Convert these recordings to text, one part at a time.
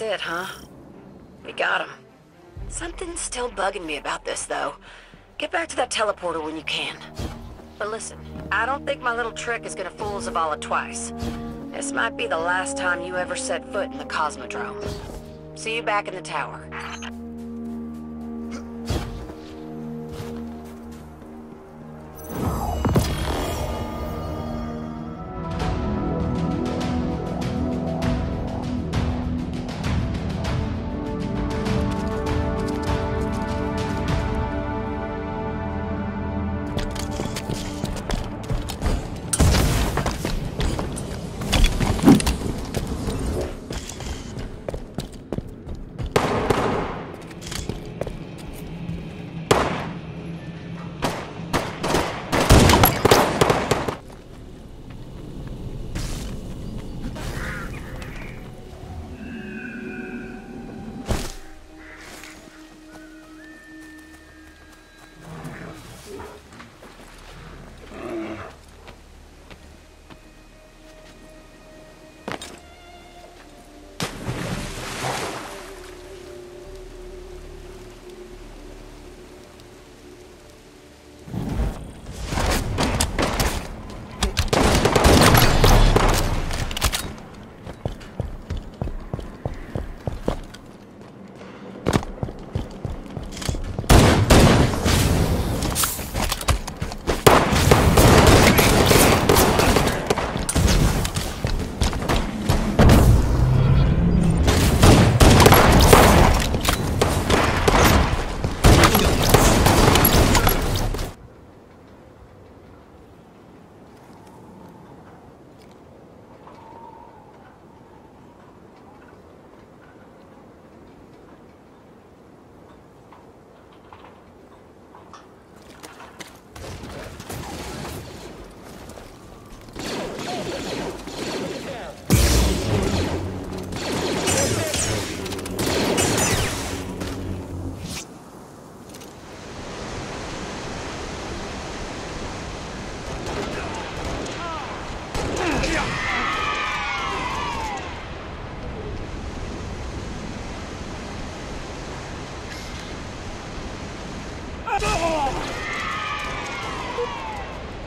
it, huh? We got him. Something's still bugging me about this, though. Get back to that teleporter when you can. But listen, I don't think my little trick is gonna fool Zavala twice. This might be the last time you ever set foot in the Cosmodrome. See you back in the tower.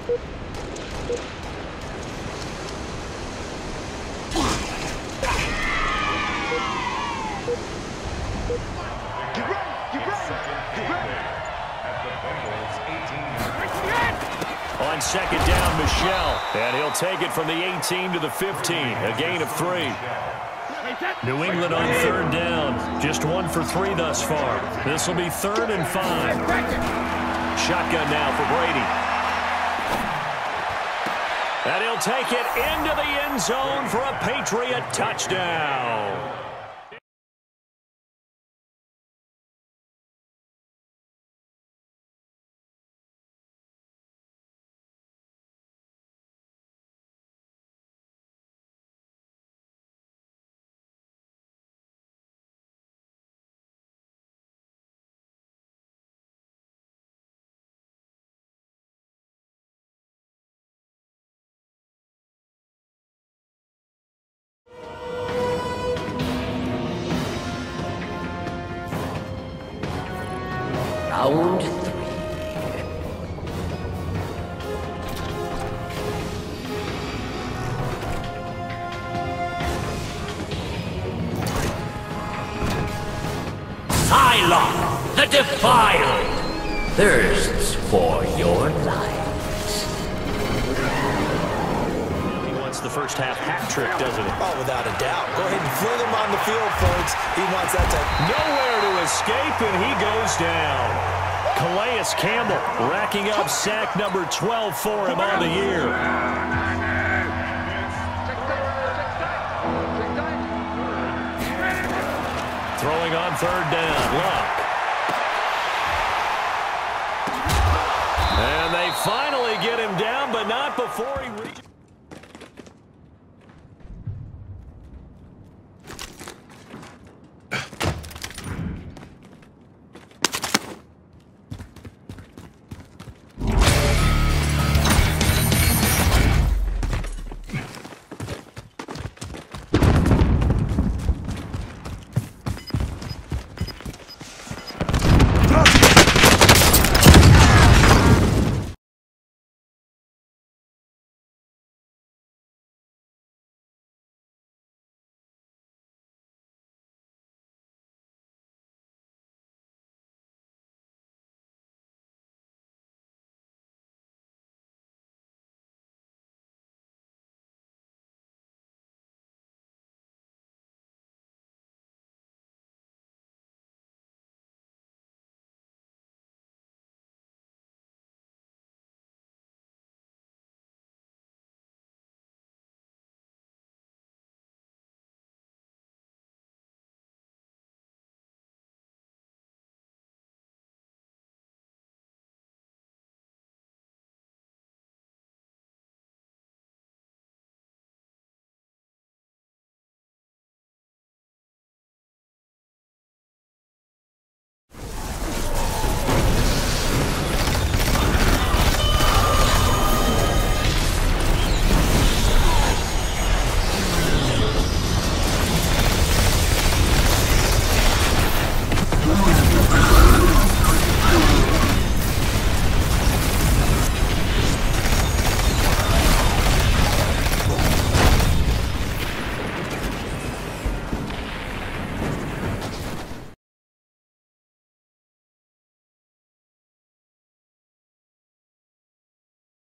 On second down, Michelle. And he'll take it from the 18 to the 15. A gain of three. New England on third down. Just one for three thus far. This will be third and five. Shotgun now for Brady. And he'll take it into the end zone for a Patriot touchdown. Round three. Sylok, the Defiled, thirsts for your lives. First half hat trick, doesn't it? Oh, without a doubt. Go ahead and fling him on the field, folks. He wants that to... Nowhere to escape, and he goes down. Calais Campbell racking up sack number 12 for him on the year. Throwing on third down, Luck. And they finally get him down, but not before he reaches...